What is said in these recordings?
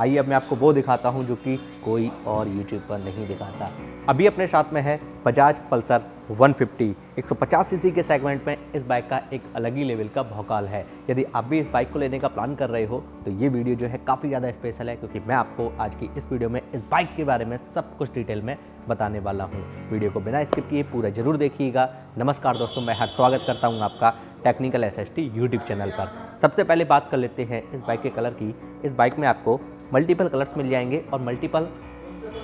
आइए अब मैं आपको वो दिखाता हूँ जो कि कोई और यूट्यूब पर नहीं दिखाता। अभी अपने साथ में है बजाज पल्सर 150 150 सीसी के सेगमेंट में इस बाइक का एक अलग ही लेवल का भौकाल है। यदि आप भी इस बाइक को लेने का प्लान कर रहे हो तो ये वीडियो जो है काफ़ी ज़्यादा स्पेशल है, क्योंकि मैं आपको आज की इस वीडियो में इस बाइक के बारे में सब कुछ डिटेल में बताने वाला हूँ। वीडियो को बिना स्किप किए पूरा ज़रूर देखिएगा। नमस्कार दोस्तों, मैं हर स्वागत करता हूँ आपका technical S S YouTube channel पर। सबसे पहले बात कर लेते हैं इस बाइक के कलर की। इस बाइक में आपको मल्टीपल कलर्स मिल जाएँगे और मल्टीपल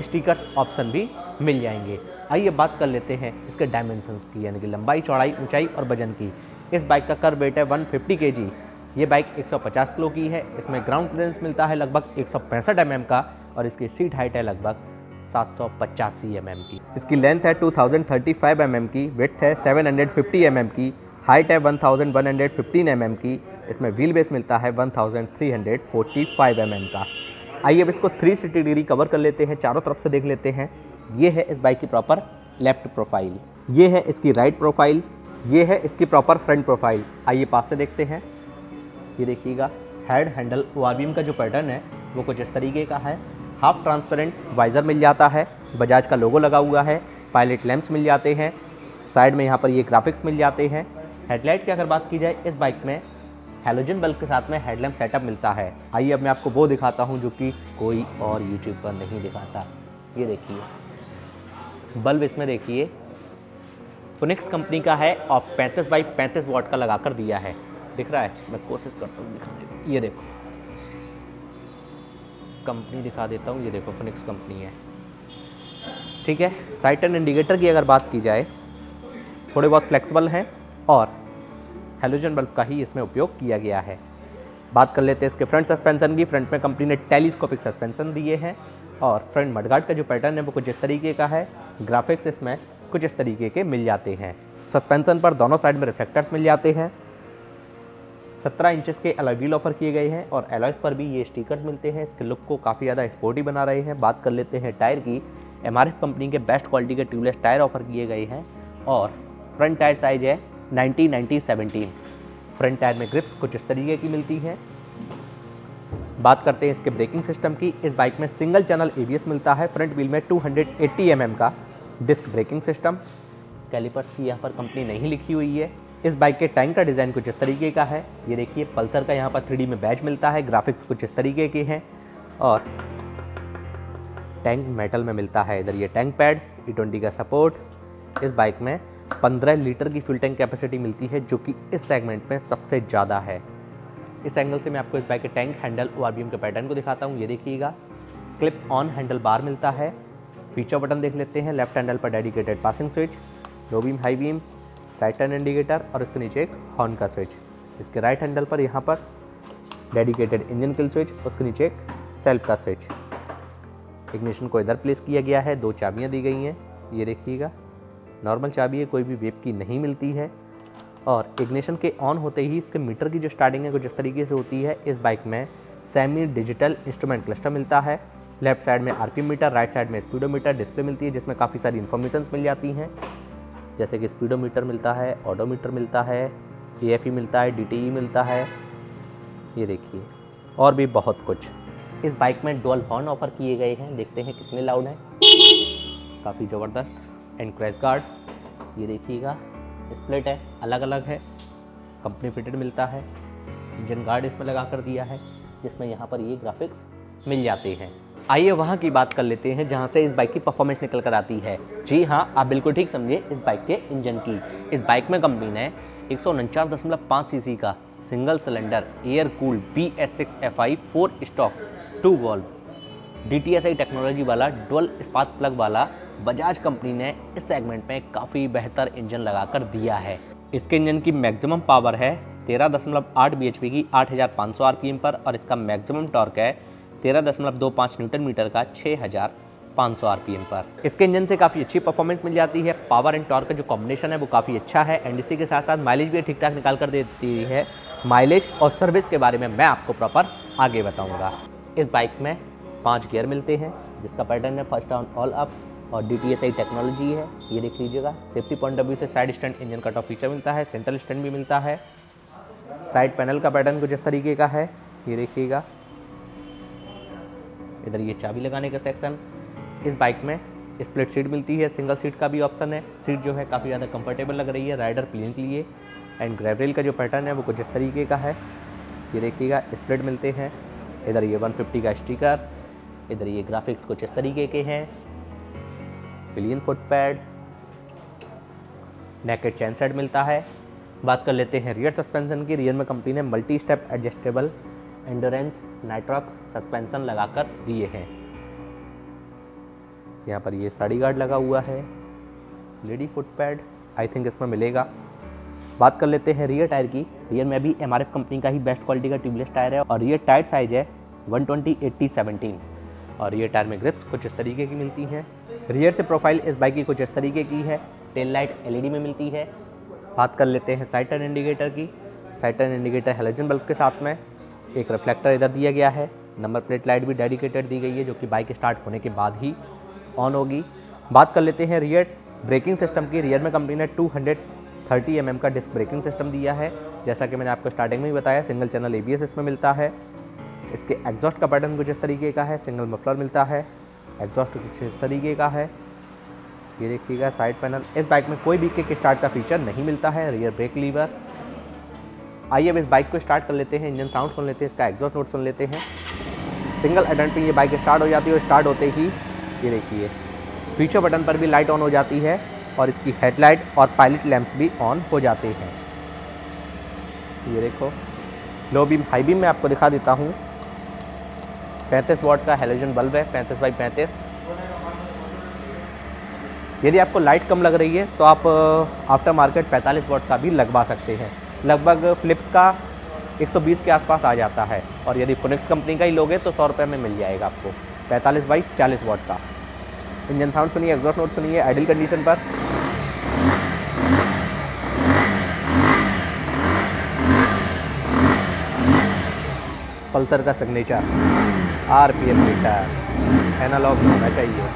स्टिकर्स ऑप्शन भी मिल जाएँगे। आइए बात कर लेते हैं इसके डायमेंशंस की, यानी कि लंबाई, चौड़ाई, ऊंचाई और वज़न की। इस बाइक का कर वेट है 150 फिफ्टी के जी ये बाइक 150 किलो की है। इसमें ग्राउंड क्लियरेंस मिलता है लगभग एक सौ mm का और इसकी सीट हाइट है लगभग सात सौ पचासी mm की। इसकी लेंथ है 2035 mm की विथ है 750 mm की। हाइट है 1115 mm की। इसमें व्हील बेस मिलता है 1345 mm का। आइए अब इसको 360 डिग्री कवर कर लेते हैं, चारों तरफ़ से देख लेते हैं। ये है इस बाइक की प्रॉपर लेफ़्ट प्रोफ़ाइल ये है इसकी राइट प्रोफ़ाइल ये है इसकी प्रॉपर फ्रंट प्रोफ़ाइल आइए पास से देखते हैं। ये देखिएगा हेड हैंडल वारबीम का जो पैटर्न है, वो कुछ इस तरीके का है। हाफ़ ट्रांसपेरेंट वाइज़र मिल जाता है, बजाज का लोगो लगा हुआ है पायलट लैंप्स मिल जाते हैं साइड में यहाँ पर ये ग्राफिक्स मिल जाते हैं। हेडलाइट की अगर बात की जाए, इस बाइक में हेलोजन बल्ब के साथ में हेडलैम्प सेटअप मिलता है। आइए अब मैं आपको वो दिखाता हूँ जो कि कोई और यूट्यूब पर नहीं दिखाता। ये देखिए। बल्ब इसमें देखिए। फोनिक्स कंपनी का है और 35 बाई 35 वॉट का लगा कर दिया है। दिख रहा है? मैं कोशिश करता हूँ दिखाने ये देखो। कंपनी दिखा देता हूँ। ये देखो फोनिक्स कंपनी है। ठीक है? साइट एंड इंडिकेटर की अगर बात की जाए, थोड़े बहुत फ्लेक्सिबल हैं। और हेलोजन बल्ब का ही इसमें उपयोग किया गया है। बात कर लेते हैं इसके फ्रंट सस्पेंशन की। फ्रंट में कंपनी ने टेलीस्कोपिक सस्पेंशन दिए हैं और फ्रंट मडगार्ड का जो पैटर्न है वो कुछ इस तरीके का है। ग्राफिक्स इसमें कुछ इस तरीके के मिल जाते हैं। सस्पेंशन पर दोनों साइड में रिफ्लेक्टर्स मिल जाते हैं। सत्रह इंचेस के अलॉय व्हील ऑफ़र किए गए हैं और एलॉयस पर भी ये स्टिकर्स मिलते हैं। इसके लुक को काफ़ी ज़्यादा स्पोर्टी बना रहे हैं। बात कर लेते हैं टायर की। एमआरएफ कंपनी के बेस्ट क्वालिटी के ट्यूबलेस टायर ऑफ़र किए गए हैं और फ्रंट टायर साइज़ है 90 90 17 फ्रंट टायर में ग्रिप्स कुछ इस तरीके की मिलती है। बात करते हैं इसके ब्रेकिंग सिस्टम की। इस बाइक में सिंगल चैनल एबीएस मिलता है। फ्रंट व्हील में 280 हंड्रेड mm का डिस्क ब्रेकिंग सिस्टम कैलिपर्स की यहाँ पर कंपनी नहीं लिखी हुई है। इस बाइक के टैंक का डिज़ाइन कुछ इस तरीके का है। ये देखिए पल्सर का यहाँ पर थ्री में बैच मिलता है। ग्राफिक्स कुछ इस तरीके के हैं। और टैंक मेटल में मिलता है। इधर ये टैंक पैड ई का सपोर्ट इस बाइक में 15 लीटर की फ्यूल टैंक कैपेसिटी मिलती है, जो कि इस सेगमेंट में सबसे ज़्यादा है। इस एंगल से मैं आपको इस बाइक के टैंक हैंडल ओ के पैटर्न को दिखाता हूँ। ये देखिएगा। क्लिप ऑन हैंडल बार मिलता है। फीचर बटन देख लेते हैं। लेफ़्ट हैंडल पर dedicated passing switch low beam high beam side turn indicator और इसके नीचे एक हॉर्न का स्विच इसके राइट हैंडल पर यहाँ पर डेडिकेटेड इंजन किल स्विच उसके नीचे एक सेल्फ का स्विच इग्निशन को इधर प्लेस किया गया है। दो चाबियाँ दी गई हैं। ये देखिएगा। नॉर्मल चाबी है, कोई भी वेब की नहीं मिलती है। और इग्निशन के ऑन होते ही इसके मीटर की जो स्टार्टिंग है, कुछ इस तरीके से होती है। इस बाइक में सेमी डिजिटल इंस्ट्रूमेंट क्लस्टर मिलता है। लेफ़्ट साइड में आरपीएम मीटर राइट साइड में स्पीडोमीटर डिस्प्ले मिलती है, जिसमें काफ़ी सारी इन्फॉर्मेशन मिल जाती हैं। जैसे कि स्पीडोमीटर मिलता है ऑडोमीटर मिलता है एएफई मिलता है डीटीई मिलता है। ये देखिए, और भी बहुत कुछ। इस बाइक में डोल हॉर्न ऑफ़र किए गए हैं, देखते हैं कितने लाउड हैं। काफ़ी ज़बरदस्त। And crash guard. ये देखिएगा, स्प्लिट है अलग अलग है, कंपनी फिटेड मिलता है, इंजन गार्ड इसमें लगा कर दिया है, जिसमें यहाँ पर ये ग्राफिक्स मिल जाते हैं। आइए वहाँ की बात कर लेते हैं, जहाँ से इस बाइक की परफॉर्मेंस निकल कर आती है। जी हाँ आप बिल्कुल ठीक समझिए, इस बाइक के इंजन की। इस बाइक में कंपनी ने एक सौ सीसी का single cylinder air cool B S six F I four stroke two valve D T S I technology वाला डुअल स्पार्क प्लग वाला बजाज कंपनी ने इस सेगमेंट में काफ़ी बेहतर इंजन लगाकर दिया है। इसके इंजन की मैक्सिमम पावर है तेरह दशमलव आठ बी एच पी की आठ हज़ार पाँच सौ आर पी एम पर और इसका मैक्सिमम टॉर्क है तेरह दशमलव दो पाँच न्यूटन मीटर का छः हज़ार पाँच सौ आरपीएम पर। इसके इंजन से काफ़ी अच्छी परफॉर्मेंस मिल जाती है। पावर एंड टॉर्क का जो कॉम्बिनेशन है वो काफ़ी अच्छा है। एंड इसी के साथ साथ माइलेज भी ठीक ठाक निकाल कर देती है। माइलेज और सर्विस के बारे में मैं आपको प्रॉपर आगे बताऊँगा। इस बाइक में पाँच गियर मिलते हैं, जिसका पैटर्न है फ़र्स्ट ऑन ऑल अप और D T S I technology है, ये देख लीजिएगा। सेफ्टी पॉइंट ऑफ़ व्यू से side stand engine cut off feature मिलता है सेंट्रल स्टैंड भी मिलता है। साइड पैनल का पैटर्न कुछ इस तरीके का है, ये देखिएगा। इधर ये चाबी लगाने का सेक्शन इस बाइक में स्प्लिट सीट मिलती है सिंगल सीट का भी ऑप्शन है। सीट जो है काफ़ी ज़्यादा कंफर्टेबल लग रही है राइडर प्लेन के लिए। एंड ग्रेवरेल का जो पैटर्न है, वो कुछ इस तरीके का है। ये देखिएगा स्प्लिट मिलते हैं। इधर ये 150 का स्टिकर इधर ये ग्राफिक्स कुछ इस तरीके के हैं। Pillion foot pad naked chain set मिलता है। बात कर लेते हैं रियर सस्पेंशन की। रियर में कंपनी ने multi step adjustable Endurance Nitrox suspension लगाकर दिए हैं। यहाँ पर ये साड़ी गार्ड लगा हुआ है। Lady foot pad I think इसमें मिलेगा। बात कर लेते हैं रियर टायर की। रियर में भी एम कंपनी का ही बेस्ट क्वालिटी का ट्यूबलेस टायर है और रियर टायर साइज़ है 120 80 17 और रियर टायर में ग्रिप्स कुछ इस तरीके की मिलती हैं। रियर से प्रोफ़ाइल इस बाइक की कुछ इस तरीके की है। टेल लाइट एलईडी में मिलती है। बात कर लेते हैं साइड टर्न इंडिकेटर की। Side turn indicator halogen bulb के साथ में एक रिफ्लेक्टर इधर दिया गया है। नंबर प्लेट लाइट भी डेडिकेटेड दी गई है, जो कि बाइक स्टार्ट होने के बाद ही ऑन होगी। बात कर लेते हैं रियर ब्रेकिंग सिस्टम की। रियर में कंपनी ने 230 एम mm का डिस्क ब्रेकिंग सिस्टम दिया है। जैसा कि मैंने आपको स्टार्टिंग में ही बताया सिंगल चैनल एबीएस इसमें मिलता है। इसके एग्जॉस्ट का पैटर्न कुछ इस तरीके का है सिंगल मफलर मिलता है। एग्जॉस्ट कुछ इस तरीके का है। ये देखिएगा साइड पैनल इस बाइक में कोई भी किक स्टार्ट का फीचर नहीं मिलता है रियर ब्रेक लीवर आइए अब इस बाइक को स्टार्ट कर लेते हैं इंजन साउंड सुन लेते हैं, इसका एग्जॉस्ट नोट सुन लेते हैं। सिंगल अटेंट पे ये बाइक स्टार्ट हो जाती है और स्टार्ट होते ही ये देखिए पीछे बटन पर भी लाइट ऑन हो जाती है और इसकी हेडलाइट और पायलट लैंप्स भी ऑन हो जाते हैं। ये देखो लो बीम हाई बीम मैं आपको दिखा देता हूँ। पैंतीस वाट का हेलोजन बल्ब है, पैंतीस बाई पैंतीस। यदि आपको लाइट कम लग रही है तो आप आफ्टर मार्केट 45 वाट का भी लगवा सकते हैं। लगभग फ्लिप्स का 120 के आसपास आ जाता है। और यदि फोनिक्स कंपनी का ही लोगे तो सौ रुपये में मिल जाएगा आपको 45 बाई 40 वाट का। इंजन साउंड सुनिए एग्जॉस्ट नोट सुनिए आइडल कंडीशन पर। पल्सर का signature R P M meter, analogue होना चाहिए।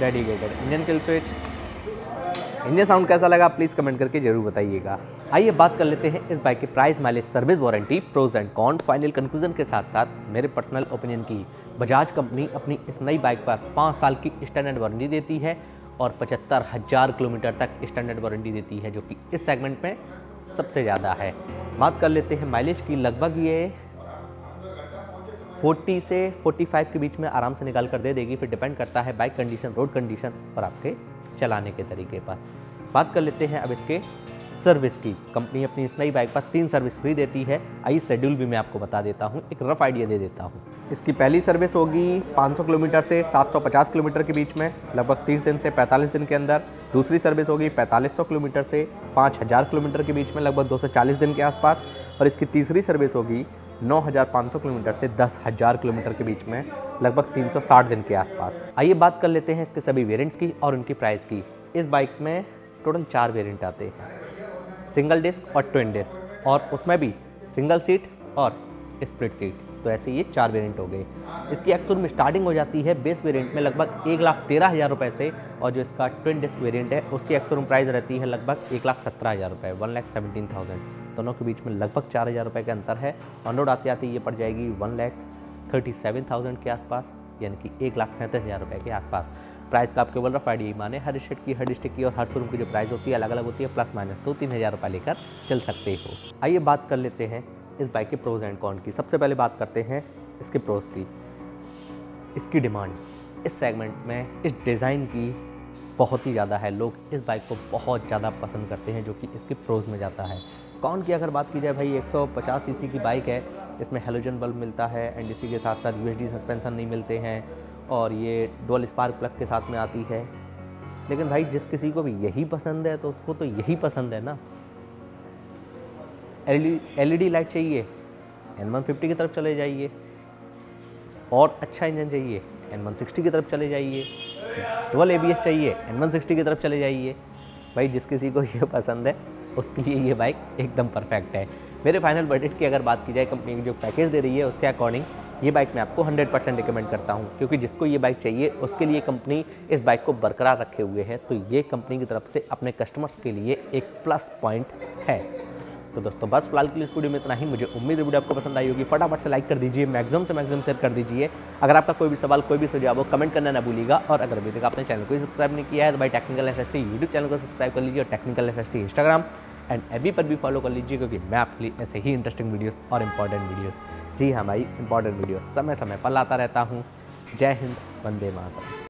Dedicated engine kill switch engine sound कैसा लगा प्लीज़ कमेंट करके ज़रूर बताइएगा। आइए बात कर लेते हैं इस बाइक के price mileage service warranty pros and con final conclusion के साथ साथ मेरे पर्सनल ओपिनियन की। बजाज कंपनी अपनी इस नई बाइक पर पाँच साल की स्टैंडर्ड वारंटी देती है और पचहत्तर हज़ार किलोमीटर तक स्टैंडर्ड वारंटी देती है, जो कि इस सेगमेंट में सबसे ज़्यादा है। बात कर लेते हैं माइलेज की। लगभग ये 40 से 45 के बीच में आराम से निकाल कर दे देगी। फिर डिपेंड करता है बाइक कंडीशन रोड कंडीशन और आपके चलाने के तरीके पर। बात कर लेते हैं अब इसके सर्विस की। कंपनी अपनी इस नई बाइक पर तीन सर्विस फ्री देती है। आई शेड्यूल भी मैं आपको बता देता हूँ। एक रफ आइडिया दे देता हूँ। इसकी पहली सर्विस होगी 500 किलोमीटर से 750 किलोमीटर के बीच में, लगभग 30 दिन से 45 दिन के अंदर। दूसरी सर्विस होगी 4500 किलोमीटर से 5000 किलोमीटर के बीच में, लगभग 240 दिन के आसपास। और इसकी तीसरी सर्विस होगी 9500 किलोमीटर से 10000 किलोमीटर के बीच में, लगभग 360 दिन के आसपास। आइए बात कर लेते हैं इसके सभी वेरिएंट्स की और उनकी प्राइस की। इस बाइक में टोटल चार वेरिएंट आते हैं। सिंगल डिस्क और ट्विन डिस्क और उसमें भी सिंगल सीट और स्प्लिट सीट तो ऐसे ये चार वेरिएंट हो गए। इसकी एक्सोरूम स्टार्टिंग हो जाती है बेस वेरिएंट में लगभग एक लाख तेरह हज़ार रुपये से और जो इसका ट्विन डिस्क वेरिएंट है, उसकी एक्सोरूम प्राइस रहती है लगभग एक लाख सत्रह हज़ार रुपये वन लाख सेवेंटीन थाउज़ेंड दोनों के बीच में लगभग चार हज़ार रुपये का अंतर है। ऑन रोड आते आते ये पड़ जाएगी one lakh thirty seven thousand के आसपास, यानी कि एक लाख सैंतीस हज़ार रुपये के आसपास। प्राइस का आप केवल रफ आइडिया माने, हर स्टेट की, हर डिस्ट्रिक्ट की और हर शोरूम की जो प्राइस होती है अलग अलग होती है प्लस माइनस दो तीन हज़ार रुपये लेकर चल सकते हो। आइए बात कर लेते हैं इस बाइक के प्रोज एंड कॉन की। सबसे पहले बात करते हैं इसके प्रोज की। इसकी डिमांड। इस सेगमेंट में, इस डिज़ाइन की बहुत ही ज़्यादा है। लोग इस बाइक को बहुत ज़्यादा पसंद करते हैं, जो कि इसके प्रोज में जाता है। कौन की अगर बात की जाए, भाई 150 सीसी की बाइक है। इसमें हेलोजन बल्ब मिलता है एंड इसी के साथ साथ यू सस्पेंसन नहीं मिलते हैं और ये डोल स्पार्क प्लग के साथ में आती है। लेकिन भाई, जिस किसी को भी यही पसंद है तो उसको तो यही पसंद है ना। एल ई लाइट चाहिए एन वन फिफ्टी की तरफ़ चले जाइए, और अच्छा इंजन चाहिए एन वन सिक्सटी की तरफ़ चले जाइए डबल ए बी एस चाहिए एन वन सिक्सटी की तरफ़ चले जाइए। भाई, जिस किसी को ये पसंद है, उसके लिए ये बाइक एकदम परफेक्ट है। मेरे फाइनल बजट की अगर बात की जाए कंपनी की जो पैकेज दे रही है, उसके अकॉर्डिंग ये बाइक मैं आपको 100 परसेंट रिकमेंड करता हूँ, क्योंकि जिसको ये बाइक चाहिए, उसके लिए कंपनी इस बाइक को बरकरार रखे हुए है। तो ये कंपनी की तरफ़ से अपने कस्टमर्स के लिए एक प्लस पॉइंट है। तो दोस्तों, बस फ़िलहाल के लिए इस वीडियो में इतना ही। मुझे उम्मीद है वीडियो आपको पसंद आई होगी। फटाफट से लाइक कर दीजिए मैक्सिमम से मैक्सिमम शेयर कर दीजिए। अगर आपका कोई भी सवाल, कोई भी सुझाव हो कमेंट करना ना भूलिएगा। और अगर अभी तक आपने चैनल को सब्सक्राइब नहीं किया है तो भाई टेक्निकल एस यूट्यूब चैनल को सब्सक्राइब कर लीजिए और technical S Instagram and AV पर भी फॉलो कर लीजिए, क्योंकि मैं आपके लिए ऐसे ही इंटरेस्टिंग वीडियोस और इंपॉर्टेंट वीडियोस जी हाँ भाई इंपॉर्टेंट वीडियो समय समय पर लाता रहता हूँ। जय हिंद, वंदे मातरम।